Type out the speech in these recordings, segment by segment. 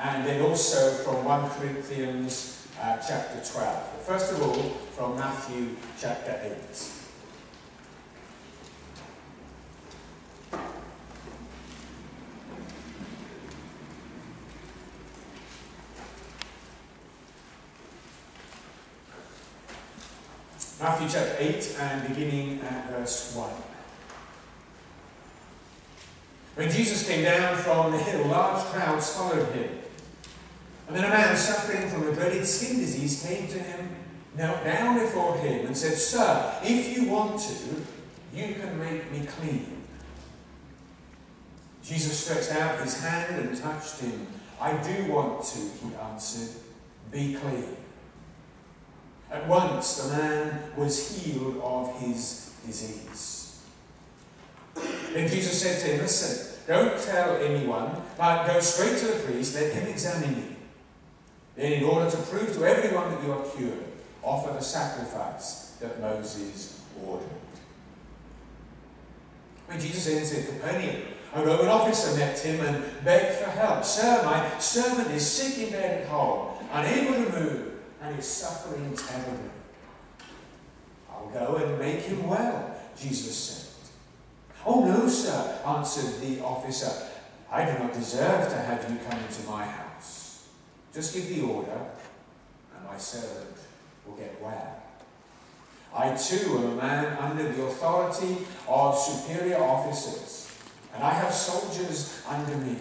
and then also from 1 Corinthians uh, chapter 12. But first of all, from Matthew chapter 8. Matthew chapter 8 and beginning at verse 1. When Jesus came down from the hill, large crowds followed him. And then a man suffering from a dreaded skin disease came to him, knelt down before him, and said, Sir, if you want to, you can make me clean. Jesus stretched out his hand and touched him. I do want to, he answered. Be clean. At once the man was healed of his disease. Then Jesus said to him, Listen, don't tell anyone, but go straight to the priest, let him examine you. Then, in order to prove to everyone that you are cured, offer the sacrifice that Moses ordered. When Jesus entered Capernaum, a Roman officer met him and begged for help. Sir, my servant is sick in bed at home, unable to move and is suffering terribly. I'll go and make him well, Jesus said. Oh, no, sir, answered the officer. I do not deserve to have you come into my house. Just give the order, and my servant will get well. I too am a man under the authority of superior officers, and I have soldiers under me.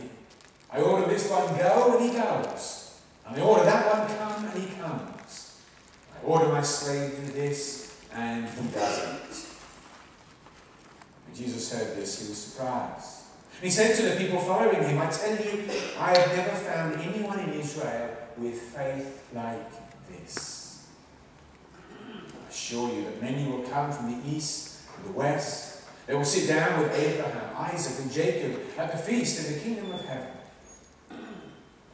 I order this one go, and he goes. And I order that one come, and he comes. I order my slave do this, and he does it. When Jesus heard this, he was surprised. He said to the people following him, I tell you, I have never found anyone in Israel with faith like this. I assure you that many will come from the east and the west. They will sit down with Abraham, Isaac, and Jacob at the feast in the kingdom of heaven.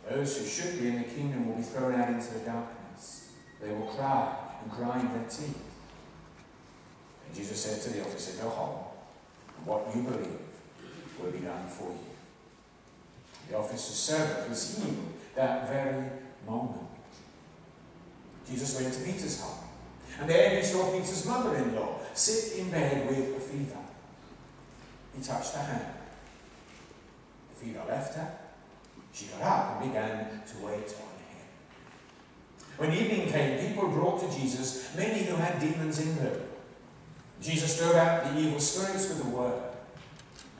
Those who should be in the kingdom will be thrown out into the darkness. They will cry and grind their teeth. And Jesus said to the officer, Go home, and what you believe for you. The officer's servant was healed that very moment. Jesus went to Peter's home, and there he saw Peter's mother in law sit in bed with a fever. He touched her hand. The fever left her, she got up and began to wait on him. When evening came, people brought to Jesus many who had demons in them. Jesus drove out the evil spirits with a word,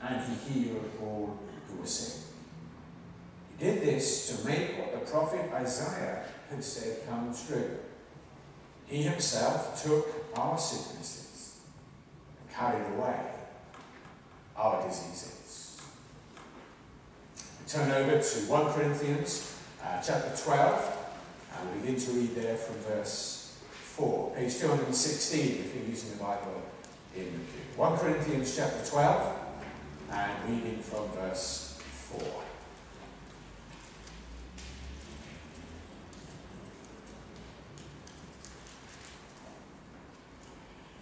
and he healed all who were sick. He did this to make what the prophet Isaiah had said come true. He himself took our sicknesses and carried away our diseases turn over to 1 Corinthians uh, chapter 12, and we begin to read there from verse 4, page 216 if you're using the Bible in the pew. 1 Corinthians chapter 12, and reading from verse 4.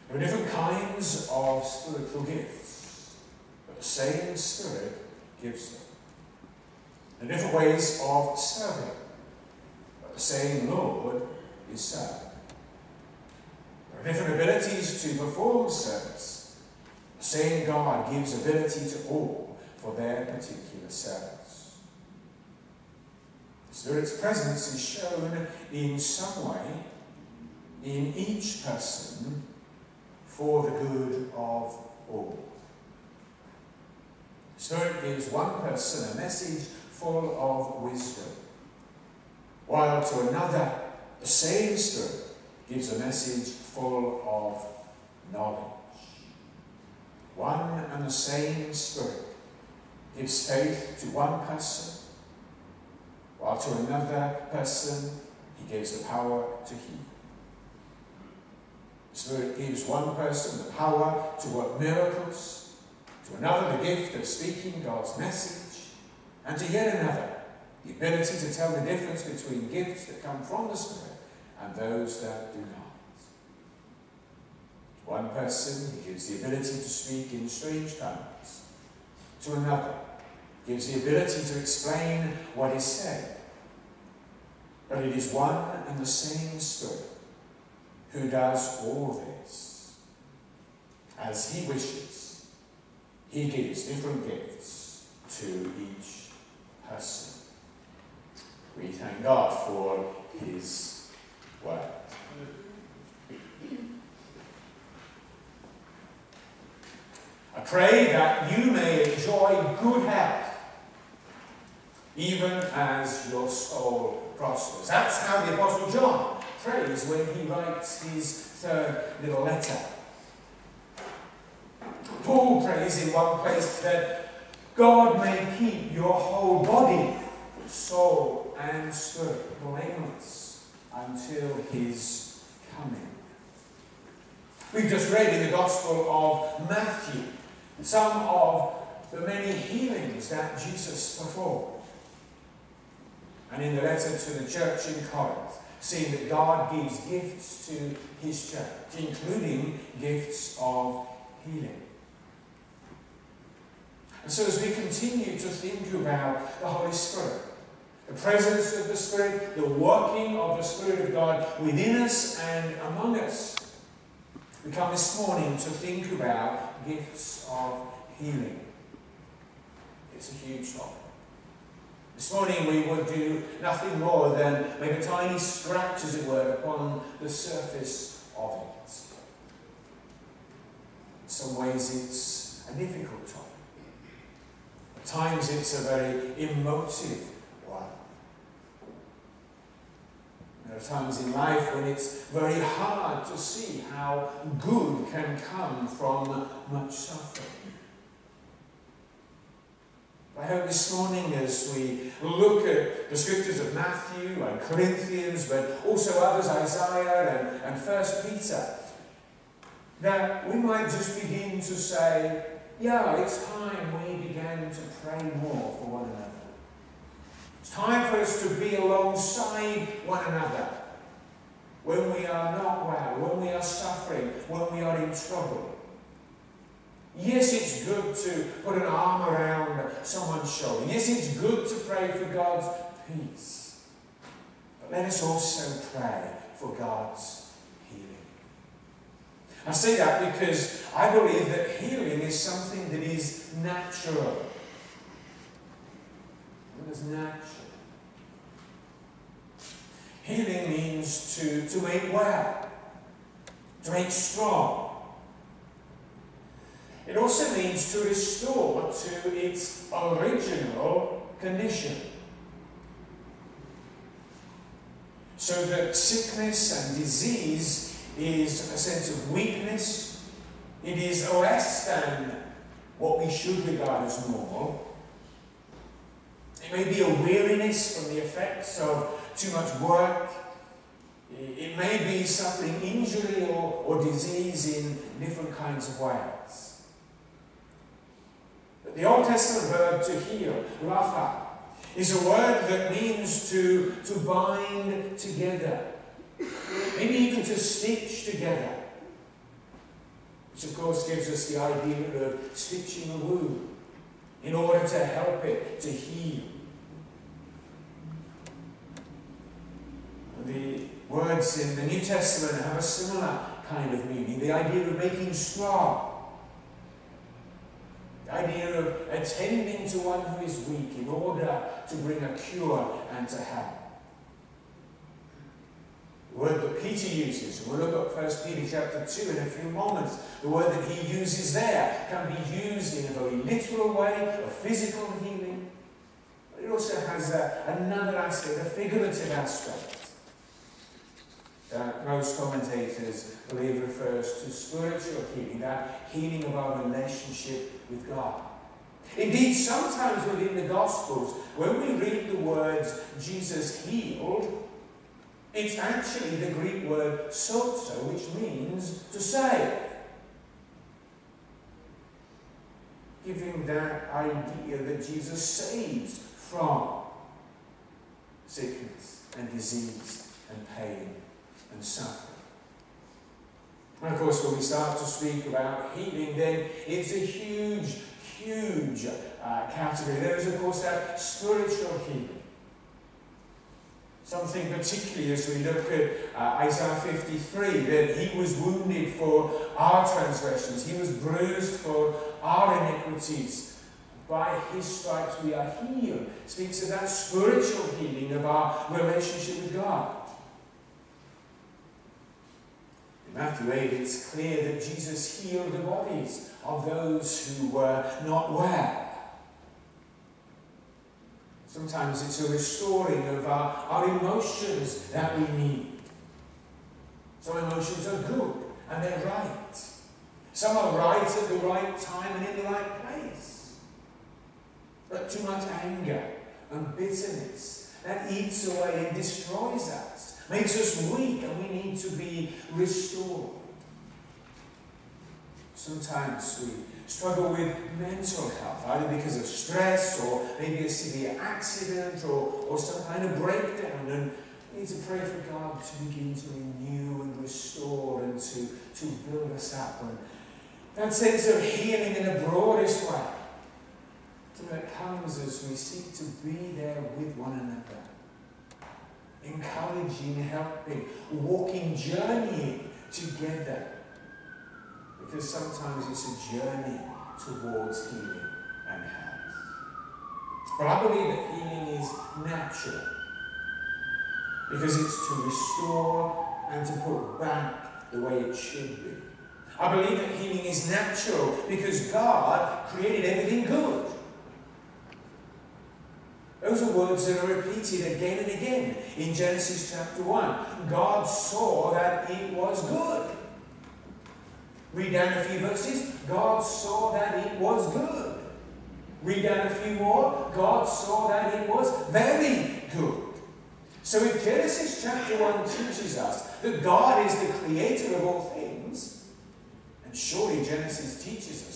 There are different kinds of spiritual gifts, but the same Spirit gives them different ways of serving. But the same Lord is served. There are different abilities to perform service. Same God gives ability to all for their particular service. The Spirit's presence is shown in some way in each person for the good of all. The Spirit gives one person a message full of wisdom. While to another, the same Spirit gives a message full of knowledge. One and the same Spirit gives faith to one person, while to another person he gives the power to heal. The Spirit gives one person the power to work miracles, to another the gift of speaking God's message, and to yet another, the ability to tell the difference between gifts that come from the Spirit and those that do not. One person, gives the ability to speak in strange tongues. To another, gives the ability to explain what is said But it is one and the same Spirit who does all this. As He wishes, He gives different gifts to each person. We thank God for His word. I pray that you may enjoy good health, even as your soul prospers. That's how the Apostle John prays when he writes his third little letter. Paul prays in one place that God may keep your whole body, soul, and spirit blameless until his coming. We've just read in the Gospel of Matthew some of the many healings that Jesus performed. And in the letter to the church in Corinth, seeing that God gives gifts to his church, including gifts of healing. And so as we continue to think about the Holy Spirit, the presence of the Spirit, the working of the Spirit of God within us and among us, we come this morning to think about gifts of healing. It's a huge topic. This morning we would do nothing more than make a tiny scratch, as it were, upon the surface of it. In some ways it's a difficult topic. At times it's a very emotive one. There are times in life when it's very hard to see how good can come from much suffering. I hope this morning as we look at the scriptures of Matthew and Corinthians, but also others, Isaiah and, and First Peter, that we might just begin to say, yeah, it's time we began to pray more for one another. Time for us to be alongside one another when we are not well, when we are suffering, when we are in trouble. Yes, it's good to put an arm around someone's shoulder. Yes, it's good to pray for God's peace. But let us also pray for God's healing. I say that because I believe that healing is something that is natural. It is natural. Healing means to, to make well, to make strong, it also means to restore to its original condition. So that sickness and disease is a sense of weakness. It is less than what we should regard as normal. It may be a weariness from the effects of too much work. It may be suffering injury or, or disease in different kinds of ways. But The Old Testament verb to heal, rapha, is a word that means to, to bind together, maybe even to stitch together. Which, of course, gives us the idea of stitching a wound in order to help it to heal. The words in the New Testament have a similar kind of meaning. The idea of making strong. The idea of attending to one who is weak in order to bring a cure and to help. The word that Peter uses, and we'll look at 1 Peter chapter 2 in a few moments, the word that he uses there can be used in a very literal way, of physical healing, but it also has a, another aspect, a figurative aspect that most commentators believe refers to spiritual healing, that healing of our relationship with God. Indeed, sometimes within the Gospels, when we read the words Jesus healed, it's actually the Greek word sozo, which means to save. Giving that idea that Jesus saves from sickness and disease and pain and suffering. And of course, when we start to speak about healing, then it's a huge, huge uh, category. There is, of course, that spiritual healing. Something particularly as we look at uh, Isaiah 53, that he was wounded for our transgressions, he was bruised for our iniquities. By his stripes we are healed. Speaks of that spiritual healing of our relationship with God. In Matthew 8, it's clear that Jesus healed the bodies of those who were not well. Sometimes it's a restoring of our, our emotions that we need. Some emotions are good and they're right. Some are right at the right time and in the right place. But too much anger and bitterness that eats away and destroys us, makes us weak, and we need to be restored. Sometimes we struggle with mental health, either because of stress or maybe a severe accident or, or some kind of breakdown. And we need to pray for God to begin to renew and restore and to, to build us up. And that sense of healing in the broadest way. So it comes as we seek to be there with one another. Encouraging, helping, walking, journeying together because sometimes it's a journey towards healing and health. But I believe that healing is natural because it's to restore and to put back the way it should be. I believe that healing is natural because God created everything good. Those are words that are repeated again and again in Genesis chapter 1. God saw that it was good. Read down a few verses. God saw that it was good. Read down a few more. God saw that it was very good. So if Genesis chapter 1 teaches us that God is the creator of all things, and surely Genesis teaches us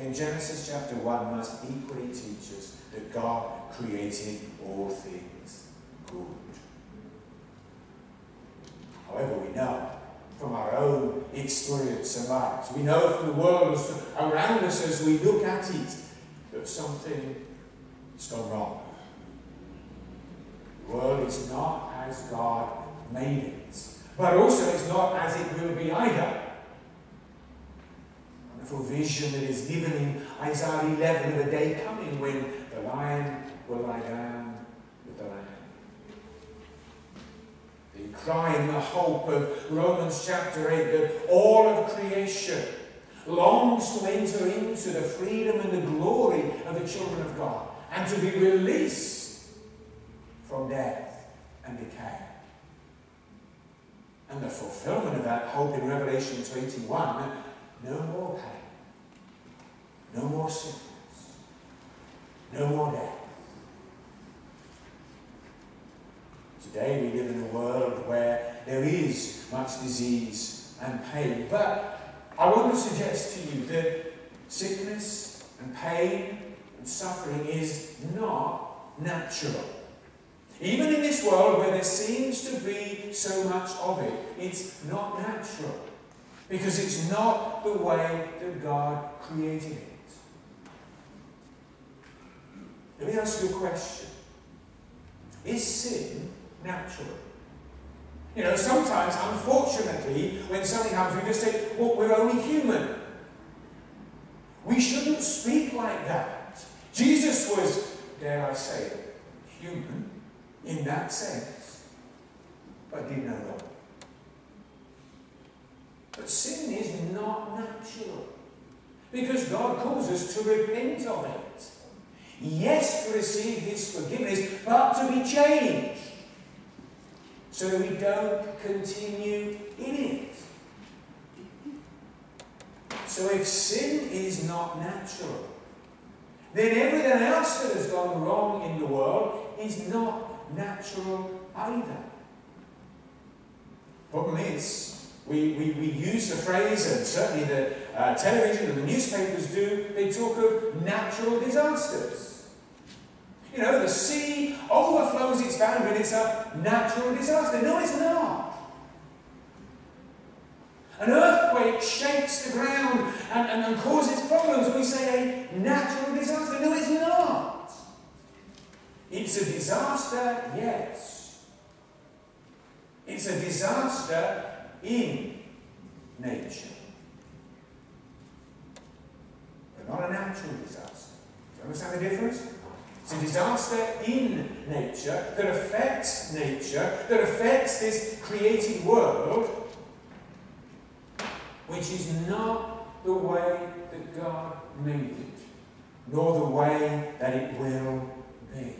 then Genesis chapter 1 must equally teach us that God created all things good. However, we know from our own experience of lives. We know from the world around us as we look at it that something has gone wrong. The world is not as God made it, but also it's not as it will be either. Wonderful vision that is given in Isaiah 11 of a day coming when the lion will lie down with the lamb. The cry and the hope of Romans chapter 8 that all of creation longs to enter into the freedom and the glory of the children of God and to be released from death and decay. And the fulfillment of that hope in Revelation 21 no more pain, no more sickness, no more death. Today we live in a world where there is much disease and pain. But I want to suggest to you that sickness and pain and suffering is not natural. Even in this world where there seems to be so much of it, it's not natural. Because it's not the way that God created it. Let me ask you a question. Is sin natural. You know, sometimes, unfortunately, when something happens, we just say, well, we're only human. We shouldn't speak like that. Jesus was, dare I say it, human in that sense, but did no wrong. But sin is not natural because God calls us to repent of it. Yes, to receive His forgiveness, but to be changed so we don't continue in it. So if sin is not natural, then everything else that has gone wrong in the world is not natural either. Problem is, we, we, we use the phrase, and certainly the uh, television and the newspapers do, they talk of natural disasters. You know, the sea overflows its boundary and it's a natural disaster. No, it's not. An earthquake shakes the ground and, and, and causes problems. We say a natural disaster. No, it's not. It's a disaster, yes. It's a disaster in nature. But not a natural disaster. Do you understand the difference? It's a disaster in nature that affects nature, that affects this created world, which is not the way that God made it, nor the way that it will be.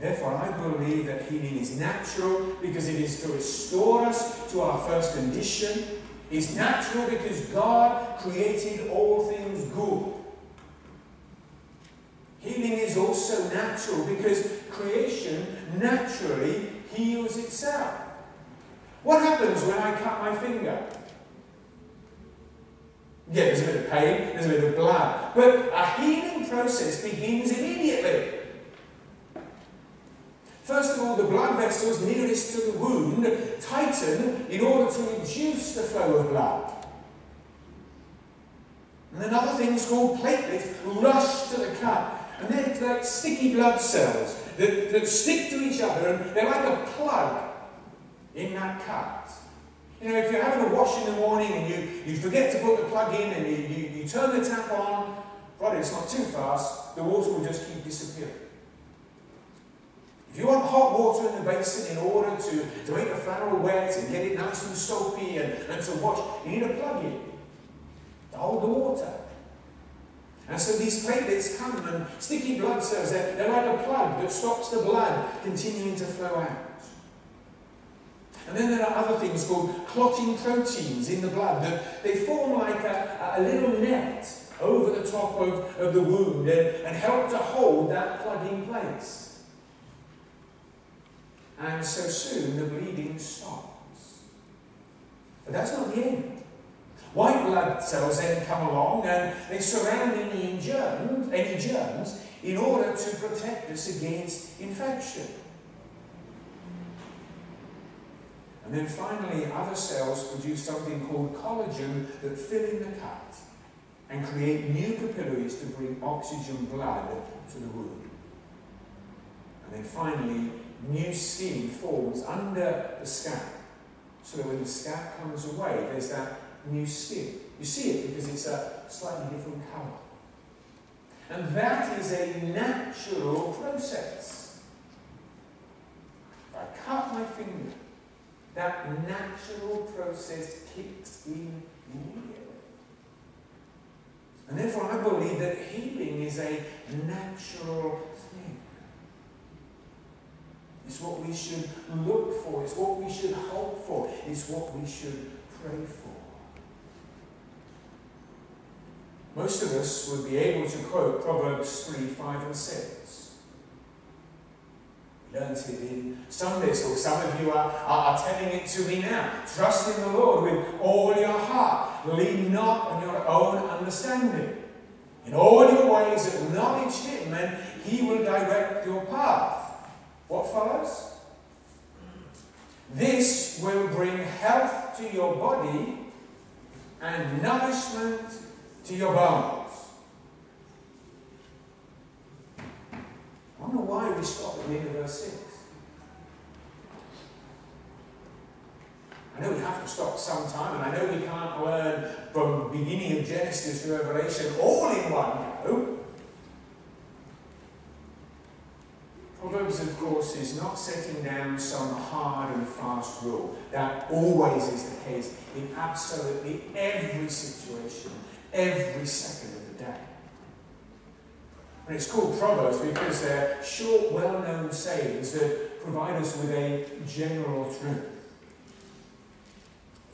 Therefore, I believe that healing is natural because it is to restore us to our first condition. It's natural because God created all things good. Healing is also natural because creation naturally heals itself. What happens when I cut my finger? Yeah, there's a bit of pain, there's a bit of blood, but a healing process begins immediately. First of all, the blood vessels nearest to the wound tighten in order to reduce the flow of blood. And then other things called platelets rush to the cut. And they're like sticky blood cells that, that stick to each other and they're like a plug in that cut. You know, if you're having a wash in the morning and you, you forget to put the plug in and you, you, you turn the tap on, right, it's not too fast, the water will just keep disappearing. If you want hot water in the basin in order to, to make the flannel wet and get it nice and soapy and, and to wash, you need a plug in to hold the water. And so these platelets come and sticky blood cells, they're, they're like a plug that stops the blood continuing to flow out. And then there are other things called clotting proteins in the blood that they form like a, a little net over the top of, of the wound and, and help to hold that plug in place. And so soon the bleeding stops. But that's not the end. White blood cells then come along and they surround any germs, any germs in order to protect us against infection. And then finally, other cells produce something called collagen that fill in the cut and create new capillaries to bring oxygen blood to the wound. And then finally, new skin forms under the scalp. So that when the scalp comes away, there's that new skin. You see it because it's a slightly different colour. And that is a natural process. If I cut my finger, that natural process kicks in immediately. And therefore, I believe that healing is a natural thing. It's what we should look for. It's what we should hope for. It's what we should pray for. Most of us would be able to quote Proverbs 3, 5, and 6. We learned it in Sunday school. Some of you are, are, are telling it to me now. Trust in the Lord with all your heart. Lean not on your own understanding. In all your ways acknowledge Him, and He will direct your path. What follows? This will bring health to your body and nourishment to your bones. I wonder why we stop at the end of verse 6. I know we have to stop sometime, and I know we can't learn from the beginning of Genesis to Revelation all in one go. Proverbs, of course, is not setting down some hard and fast rule. That always is the case in absolutely every situation every second of the day. And it's called Proverbs because they're short, well known sayings that provide us with a general truth.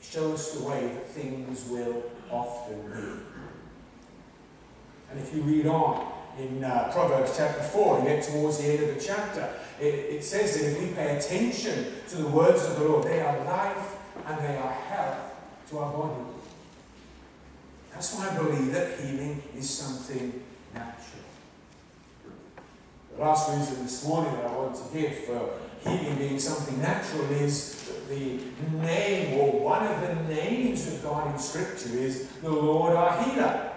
Show us the way that things will often be. And if you read on in uh, Proverbs chapter 4 you get towards the end of the chapter, it, it says that if we pay attention to the words of the Lord, they are life and they are health to our body. That's why I believe that healing is something natural. The last reason this morning that I want to give for healing being something natural is that the name or one of the names of God in Scripture is the Lord our healer.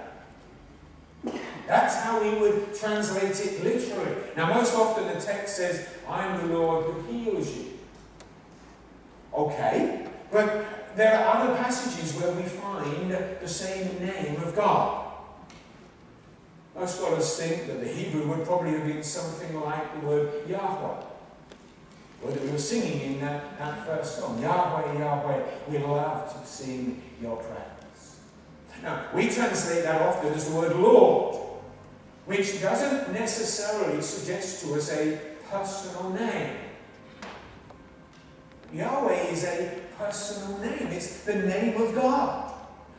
That's how we would translate it literally. Now, most often the text says, I'm the Lord who heals you. Okay, but there are other passages where we find the same name of God. Most scholars think that the Hebrew would probably have been something like the word Yahweh. Whether we were singing in that, that first song, Yahweh, Yahweh, we love to sing your praise. Now, we translate that often as the word Lord, which doesn't necessarily suggest to us a personal name. Yahweh is a personal name. It's the name of God.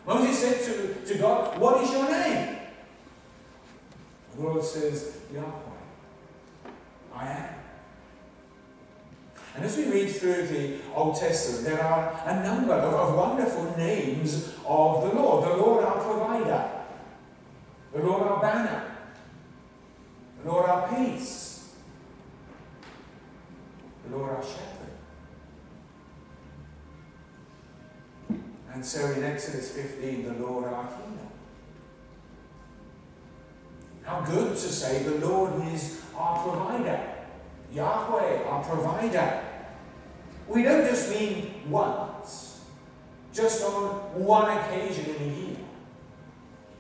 Moses said to, to God, What is your name? The Lord says, Yahweh. I am. And as we read through the Old Testament, there are a number of, of wonderful names of the Lord. The Lord our provider, the Lord our banner, the Lord our peace, the Lord our shepherd. And so in Exodus 15, the Lord our healer. How good to say the Lord is our provider. Yahweh, our provider. We don't just mean once, just on one occasion in a year.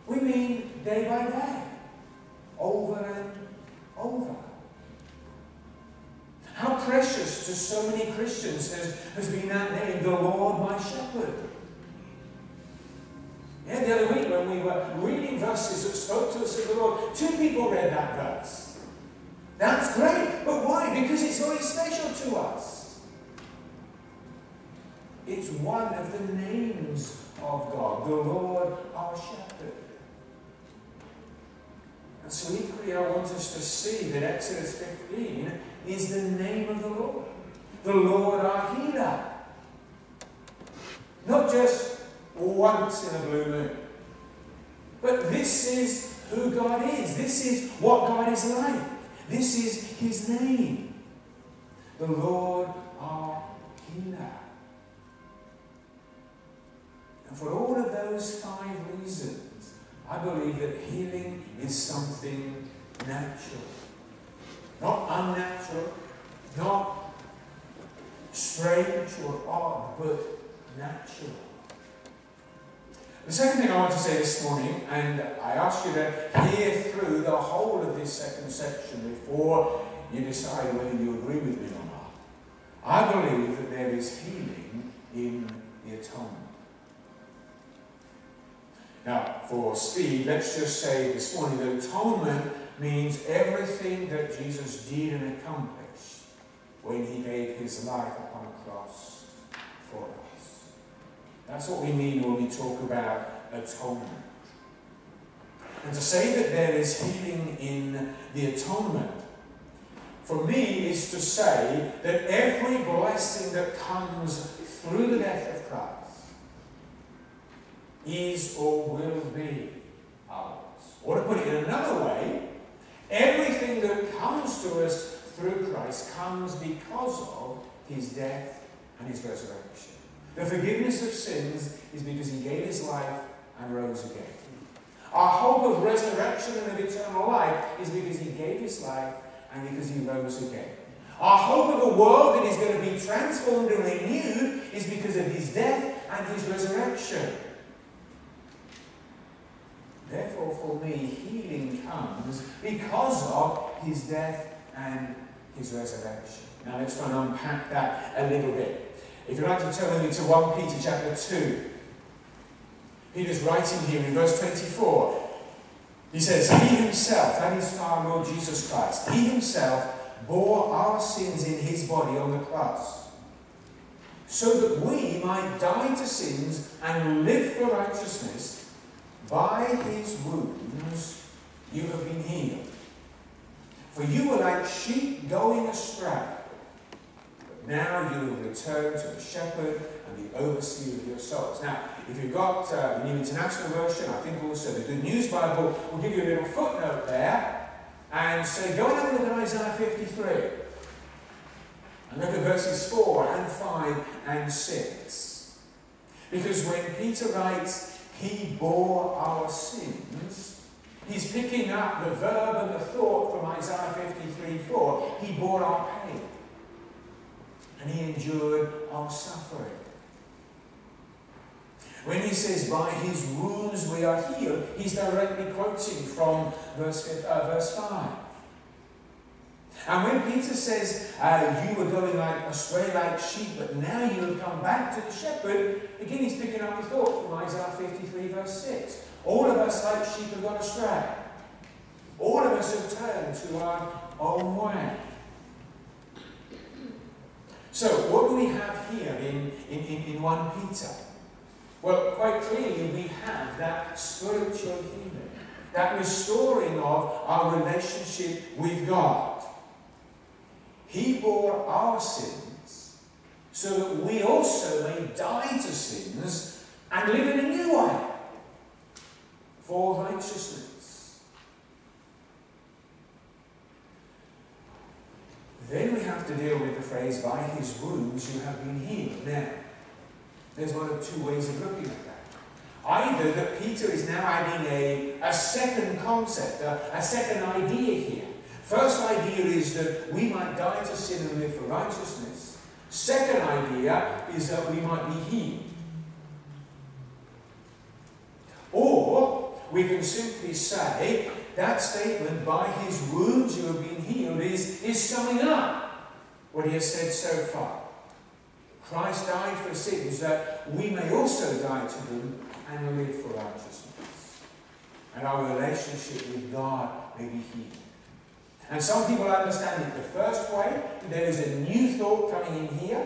We mean day by day, over and over. How precious to so many Christians has, has been that name, the Lord my shepherd. The other week when we were reading verses that spoke to us of the Lord, two people read that verse. That's great, but why? Because it's very special to us. It's one of the names of God, the Lord our shepherd. And so equally I want us to see that Exodus 15 is the name of the Lord. The Lord our healer. Not just once in a blue moon. But this is who God is. This is what God is like. This is His name. The Lord our healer. And for all of those five reasons, I believe that healing is something natural. Not unnatural, not strange or odd, but natural. The second thing I want to say this morning, and I ask you to hear through the whole of this second section before you decide whether you agree with me or not. I believe that there is healing in the atonement. Now, for speed, let's just say this morning that atonement means everything that Jesus did and accomplished when he gave his life upon a cross for us. That's what we mean when we talk about atonement. And to say that there is healing in the atonement, for me, is to say that every blessing that comes through the death of Christ is or will be ours. Or to put it in another way, everything that comes to us through Christ comes because of his death and his resurrection. The forgiveness of sins is because he gave his life and rose again. Our hope of resurrection and of eternal life is because he gave his life and because he rose again. Our hope of a world that is going to be transformed and renewed is because of his death and his resurrection. Therefore, for me, healing comes because of his death and his resurrection. Now, let's try and unpack that a little bit. If you'd like to turn with me to 1 Peter chapter 2, Peter's writing here in verse 24. He says, He himself, that is our Lord Jesus Christ, He himself bore our sins in His body on the cross, so that we might die to sins and live for righteousness. By His wounds you have been healed. For you were like sheep going astray now you will return to the shepherd and the overseer of your souls. Now, if you've got uh, the New International Version, I think also the Good News Bible will give you a little footnote there and say, go and have a look at Isaiah 53. And look at verses 4 and 5 and 6. Because when Peter writes, He bore our sins, He's picking up the verb and the thought from Isaiah 53 4. He bore our and he endured our suffering. When he says, by his wounds we are healed, he's directly quoting from verse, uh, verse 5. And when Peter says, uh, You were going like astray like sheep, but now you have come back to the shepherd, again he's picking up the thought from Isaiah 53, verse 6. All of us, like sheep, have gone astray. All of us have turned to our own way. So, what do we have here in, in, in, in 1 Peter? Well, quite clearly, we have that spiritual healing, that restoring of our relationship with God. He bore our sins so that we also may die to sins and live in a new way for righteousness. Then we have to deal with the phrase, by his wounds you have been healed. Now, there's one of two ways of looking at that. Either that Peter is now adding a, a second concept, a, a second idea here. First idea is that we might die to sin and live for righteousness. Second idea is that we might be healed. Or we can simply say that statement, by his wounds you have been healed, is, is summing up what he has said so far. Christ died for sins that we may also die to them and live for righteousness. And our relationship with God may be healed. And some people understand it the first way. There is a new thought coming in here.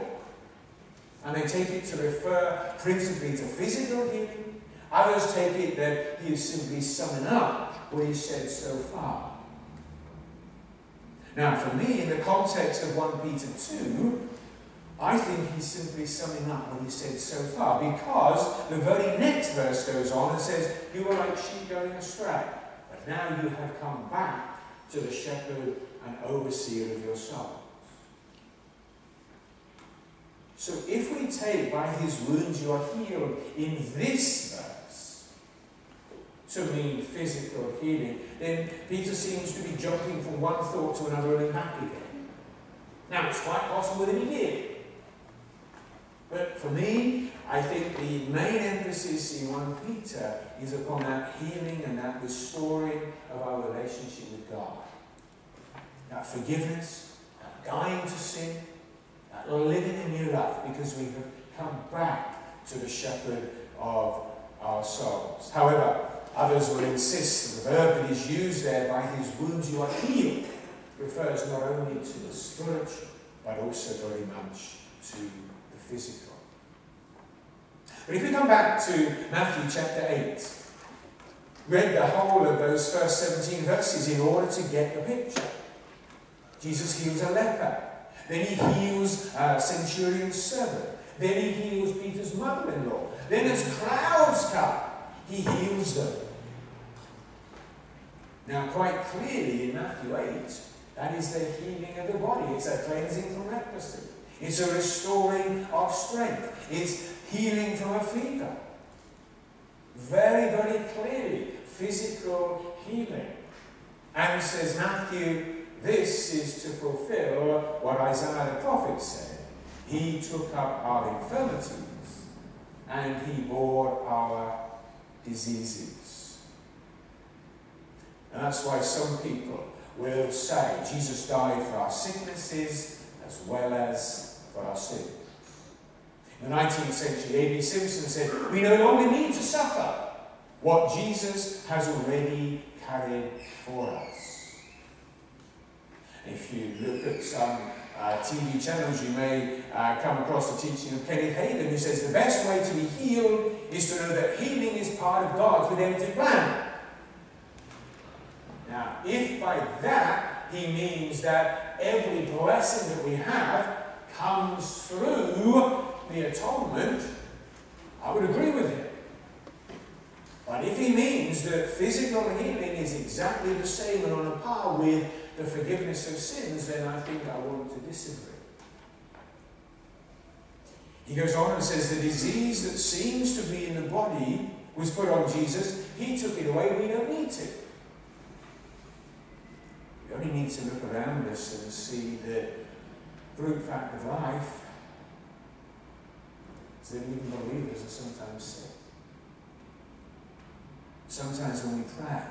And they take it to refer principally to physical healing. Others take it that he is simply summing up what he said so far. Now, for me, in the context of 1 Peter 2, I think he's simply summing up what he said so far because the very next verse goes on and says, You were like sheep going astray, but now you have come back to the shepherd and overseer of your souls. So if we take by his wounds you are healed in this verse to mean physical healing, then Peter seems to be jumping from one thought to another and back again. Now it's quite possible that he did. But for me, I think the main emphasis in 1 Peter is upon that healing and that restoring of our relationship with God. That forgiveness, that dying to sin, that living a new life because we have come back to the shepherd of our souls. However, others will insist that the verb that is used there, by his wounds you are healed, refers not only to the spiritual, but also very much to the physical. But if we come back to Matthew chapter 8, read the whole of those first 17 verses in order to get the picture. Jesus heals a leper. Then he heals a centurion's servant. Then he heals Peter's mother-in-law. Then as crowds come, he heals them. Now, quite clearly in Matthew 8, that is the healing of the body. It's a cleansing from leprosy. It's a restoring of strength. It's healing from a fever. Very, very clearly, physical healing. And says Matthew, this is to fulfill what Isaiah the prophet said. He took up our infirmities and he bore our diseases. And that's why some people will say Jesus died for our sicknesses as well as for our sins. In the 19th century, A.B. Simpson said, We no longer need to suffer what Jesus has already carried for us. If you look at some uh, TV channels, you may uh, come across the teaching of Kenneth Hagin, who says the best way to be healed is to know that healing is part of God's redemptive plan. Now, if by that he means that every blessing that we have comes through the atonement, I would agree with him. But if he means that physical healing is exactly the same and on a par with the forgiveness of sins, then I think I want to disagree. He goes on and says, The disease that seems to be in the body was put on Jesus. He took it away. We don't need to. We only need to look around us and see the brute fact of life is that even believers are sometimes sick. Sometimes when we pray,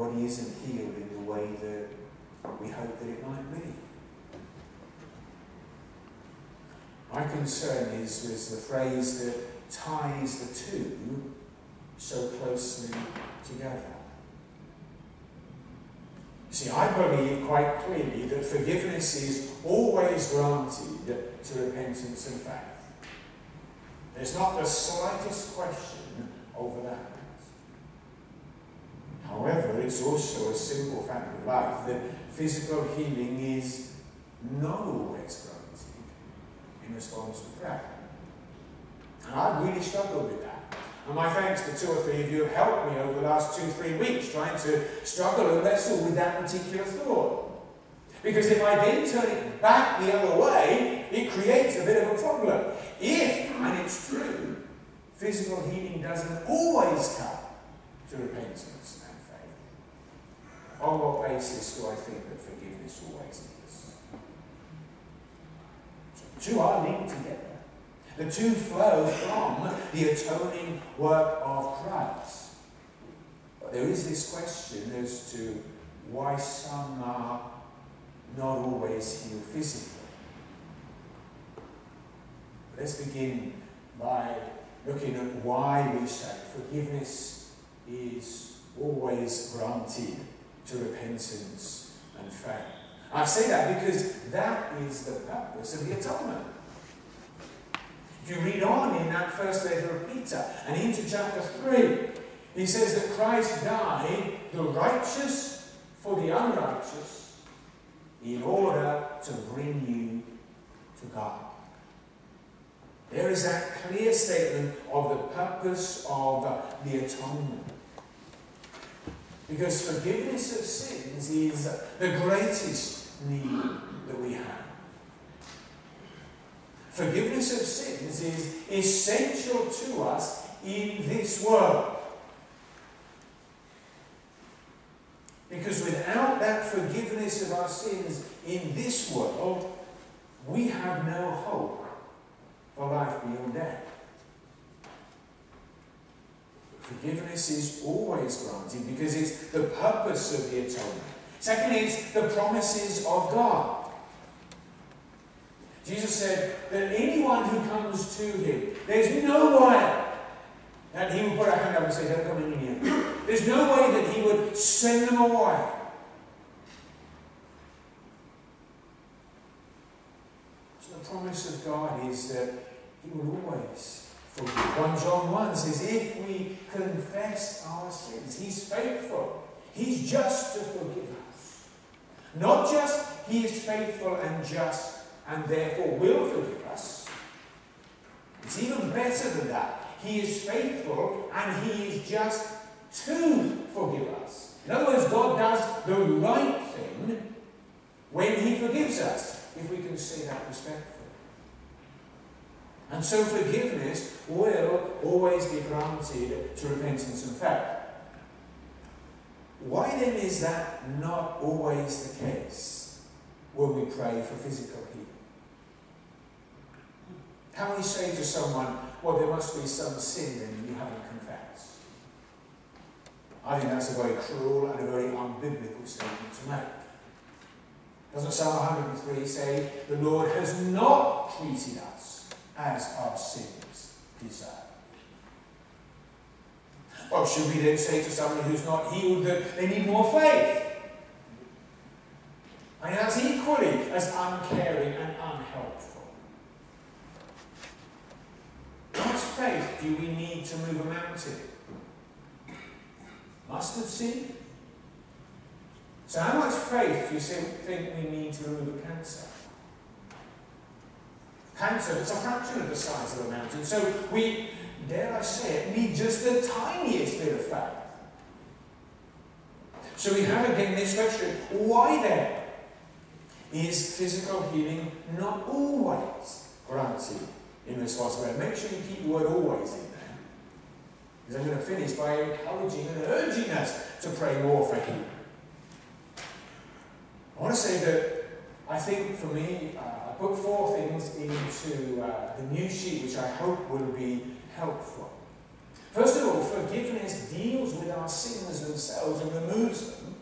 body isn't healed in the way that we hope that it might be. My concern is with the phrase that ties the two so closely together. See, I believe quite clearly that forgiveness is always granted to repentance and faith. There's not the slightest question over that. However, it's also a simple fact of life that physical healing is not always granted in response to prayer. And I've really struggled with that. And my thanks to two or three of you have helped me over the last two, three weeks trying to struggle and wrestle with that particular thought. Because if I then turn it back the other way, it creates a bit of a problem. If, and it's true, physical healing doesn't always come to repentance on what basis do I think that forgiveness always is? So two are linked together. The two flow from the atoning work of Christ. But there is this question as to why some are not always healed physically. Let's begin by looking at why we say forgiveness is always granted to repentance and faith. I say that because that is the purpose of the atonement. If you read on in that first letter of Peter and into chapter 3, he says that Christ died, the righteous for the unrighteous, in order to bring you to God. There is that clear statement of the purpose of the atonement. Because forgiveness of sins is the greatest need that we have. Forgiveness of sins is essential to us in this world. Because without that forgiveness of our sins in this world, we have no hope for life beyond death. Forgiveness is always granted because it's the purpose of the atonement. Secondly, it's the promises of God. Jesus said that anyone who comes to him, there's no way that he would put a hand up and say, Don't come in here. There's no way that he would send them away. So the promise of God is that he will always forgive. 1 John 1 says, If we confess our sins, he's faithful. He's just to forgive us. Not just he is faithful and just and therefore will forgive us. It's even better than that. He is faithful and he is just to forgive us. In other words, God does the right thing when he forgives us, if we can say that respectfully. And so forgiveness will always be granted to repentance and faith. Why then is that not always the case when we pray for physical healing? Can we say to someone, well, there must be some sin in you haven't confessed? I think that's a very cruel and a very unbiblical statement to make. Doesn't Psalm 103 say, the Lord has not treated us as our sins desire. Well, should we then say to someone who's not healed that they need more faith? Mean, that's equally as uncaring and unhelpful. How much faith do we need to move a mountain? Mustard seed? So how much faith do you think we need to remove a cancer? cancer. It's a fraction of the size of a mountain. So we, dare I say it, need just the tiniest bit of faith. So we have again this question, why then is physical healing not always granted in this last word? Make sure you keep the word always in there. Because I'm going to finish by encouraging and urging us to pray more for healing. I want to say that I think for me, uh, put four things into uh, the new sheet which I hope will be helpful. First of all, forgiveness deals with our sins themselves and removes them.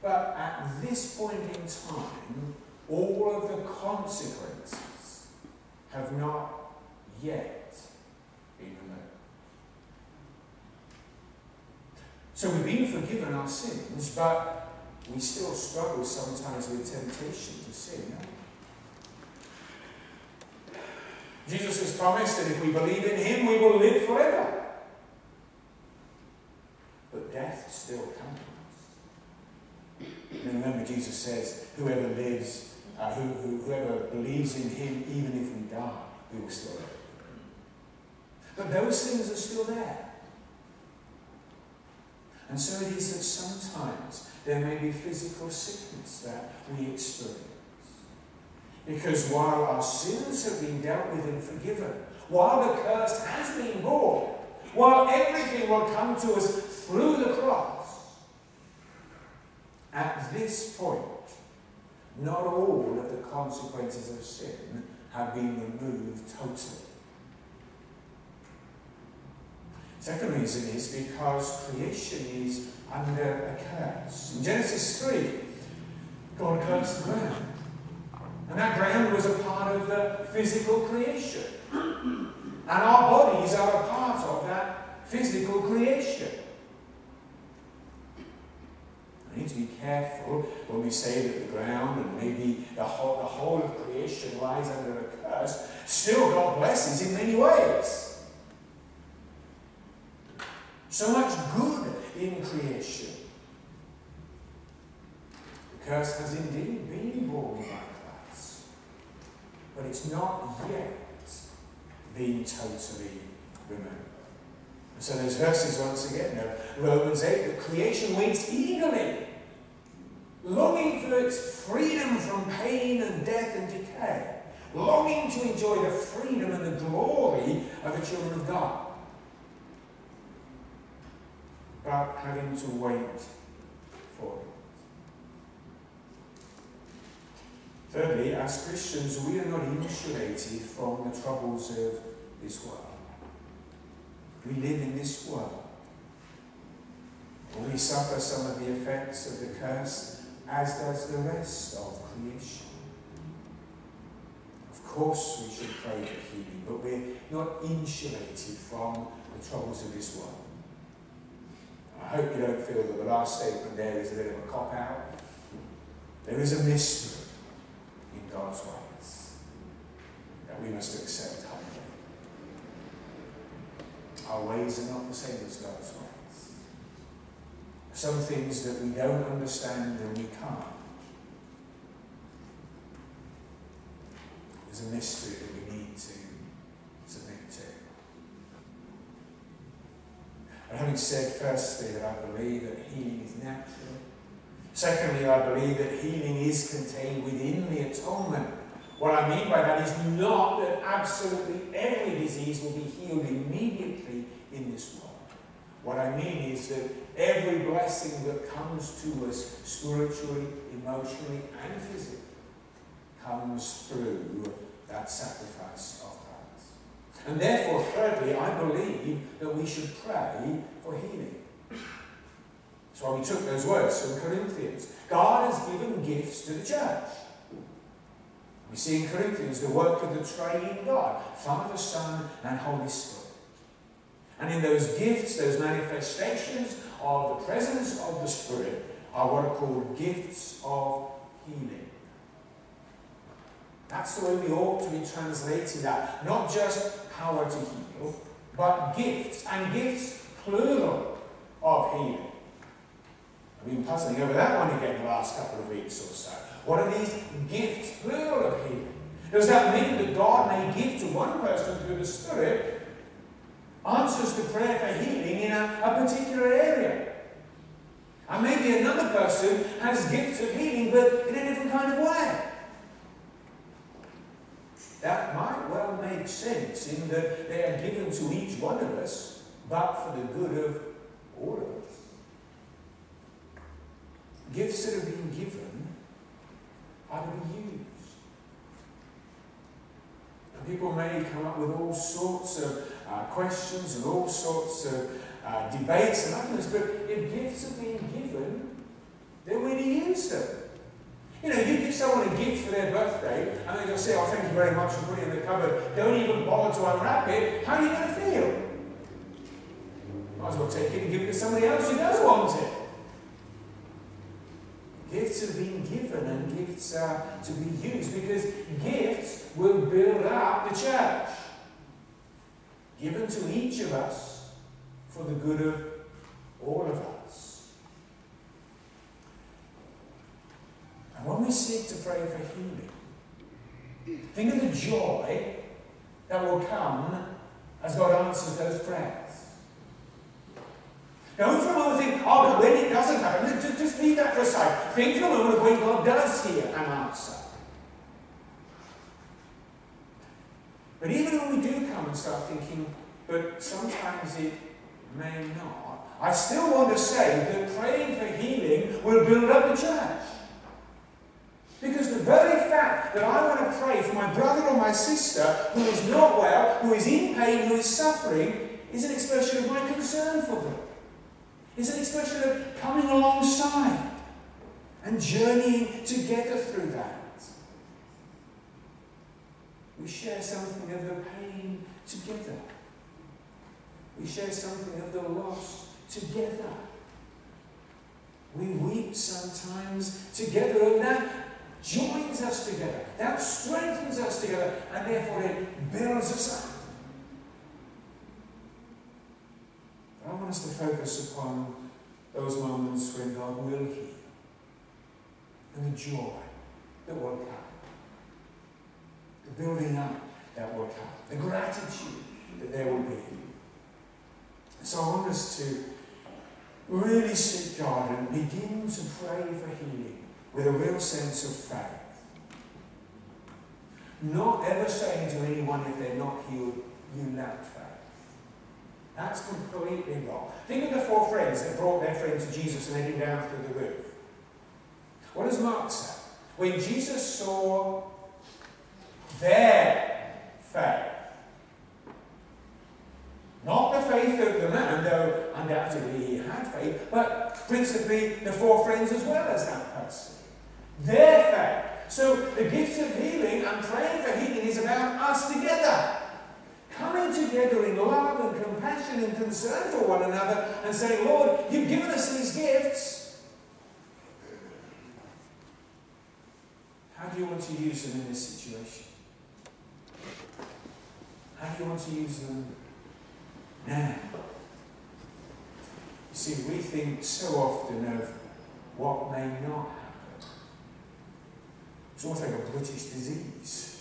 But at this point in time, all of the consequences have not yet been removed. So we've been forgiven our sins, but we still struggle sometimes with temptation to sin. Jesus has promised that if we believe in him, we will live forever. But death still comes. And remember, Jesus says, whoever lives, uh, who, who, whoever believes in him, even if we die, we will still live. But those things are still there. And so it is that sometimes there may be physical sickness that we experience. Because while our sins have been dealt with and forgiven, while the curse has been borne, while everything will come to us through the cross, at this point, not all of the consequences of sin have been removed totally. Second reason is because creation is under a curse. In Genesis 3, God cursed the ground. And that ground was a part of the physical creation. And our bodies are a part of that physical creation. We need to be careful when we say that the ground and maybe the whole, the whole of creation lies under a curse. Still, God blesses in many ways. So much good in creation. The curse has indeed been borne by Christ, but it's not yet been totally removed. So those verses once again, Romans 8, that creation waits eagerly, longing for its freedom from pain and death and decay, longing to enjoy the freedom and the glory of the children of God. Having to wait for it. Thirdly, as Christians, we are not insulated from the troubles of this world. We live in this world. We suffer some of the effects of the curse, as does the rest of creation. Of course, we should pray for healing, but we're not insulated from the troubles of this world. I hope you don't feel that the last statement there is a bit of a cop out. There is a mystery in God's ways that we must accept humbly. Our ways are not the same as God's ways. Some things that we don't understand and we can't. There's a mystery that we need to submit to. And having said firstly that I believe that healing is natural, secondly, I believe that healing is contained within the atonement. What I mean by that is not that absolutely every disease will be healed immediately in this world. What I mean is that every blessing that comes to us spiritually, emotionally, and physically comes through that sacrifice of and therefore, thirdly, I believe that we should pray for healing. That's why we took those words from Corinthians. God has given gifts to the church. We see in Corinthians the work of the triune God, Father, Son, and Holy Spirit. And in those gifts, those manifestations of the presence of the Spirit are what are called gifts of healing. That's the way we ought to be translating that. Not just power to heal, but gifts, and gifts plural of healing. I've been puzzling over that one again the last couple of weeks or so. What are these gifts plural of healing? Does that mean that God may give to one person through the Spirit answers to prayer for healing in a, a particular area? And maybe another person has gifts of healing, but in a different kind of way. That might make sense in that they are given to each one of us, but for the good of all of us. Gifts that have been given are to be used. And people may come up with all sorts of uh, questions and all sorts of uh, debates and others, but if gifts have been given, then we need to use them. You know, you give someone a gift for their birthday, and then you'll say, oh, thank you very much for putting it in the cupboard. Don't even bother to unwrap it. How are you going to feel? Might as well take it and give it to somebody else who does want it. Gifts are being given and gifts are to be used because gifts will build up the church. Given to each of us for the good of all of us. And when we seek to pray for healing, think of the joy that will come as God answers those prayers. Don't for a moment think, oh, but when it doesn't happen, just, just leave that for a second. Think for a moment of when God does hear and answer. But even when we do come and start thinking, but sometimes it may not, I still want to say that praying for healing will build up the church. Very fact that I want to pray for my brother or my sister who is not well, who is in pain, who is suffering, is an expression of my concern for them. It's an expression of coming alongside and journeying together through that. We share something of the pain together. We share something of the loss together. We weep sometimes together, and that joins us together. That strengthens us together, and therefore it builds us up. I want us to focus upon those moments when God will heal and the joy that will come, the building up that will come, the gratitude that there will be. So I want us to really seek God and begin to pray for healing with a real sense of faith. Not ever saying to anyone if they're not healed, you lack faith. That's completely wrong. Think of the four friends that brought their friend to Jesus and let him down through the roof. What does Mark say? When Jesus saw their faith, not the faith of the man, though undoubtedly he had faith, but principally the four friends as well as that person. Their faith. So the gifts of healing and praying for healing is about us together coming together in love and compassion and concern for one another and saying, Lord, you've given us these gifts. How do you want to use them in this situation? How do you want to use them now? You see, we think so often of what may not. It's like a British disease.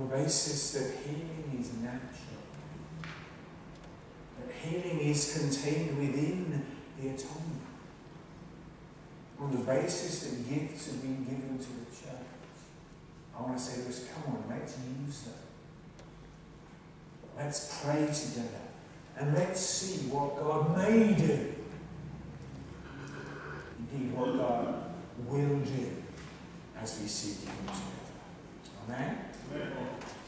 on the basis that healing is natural, that healing is contained within the atonement, on the basis that gifts have been given to the church. I want to say this, come on, let's use them. Let's pray together and let's see what God may do. Indeed, what God will do as we seek Him together. Amen? Amen.